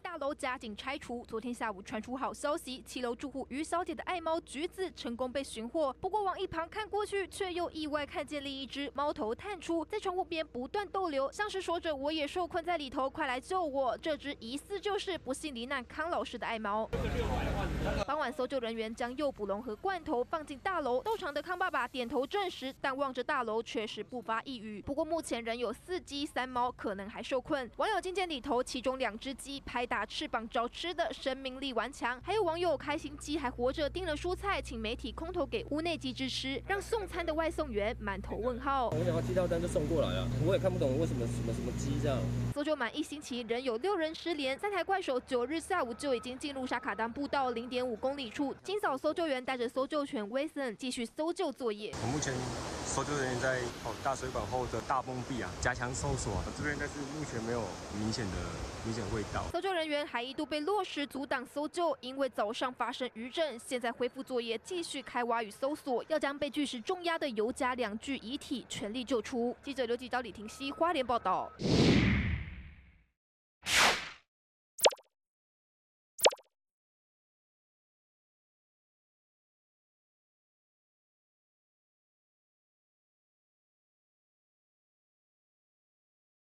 大楼加紧拆除。昨天下午传出好消息，七楼住户于小姐的爱猫橘子成功被寻获。不过往一旁看过去，却又意外看见另一只猫头探出，在窗户边不断逗留，像是说着我也受困在里头，快来救我。这只疑似就是不幸罹难康老师的爱猫。傍晚，搜救人员将诱捕笼和罐头放进大楼。斗场的康爸爸点头证实，但望着大楼却是不发一语。不过目前仍有四鸡三猫可能还受困。网友惊见里头，其中两只鸡拍打翅膀找吃的，生命力顽强。还有网友开心鸡还活着，订了蔬菜，请媒体空投给屋内鸡只吃，让送餐的外送员满头问号。我想要鸡套单就送过来了，我也看不懂为什么什么什么鸡这样。搜救满一星期，仍有六人失联。三台怪手九日下午就已经进入沙卡当步道零点五公里处。今早搜救员带着搜救犬威森继续搜救作业。我目前搜救人员在哦大水管后的大崩壁啊，加强搜索。这边但是目前没有明显的明显味道。搜救救人员还一度被落石阻挡搜救，因为早上发生余震，现在恢复作业，继续开挖与搜索，要将被巨石重压的尤家两具遗体全力救出。记者刘继昭、李婷熙花莲报道。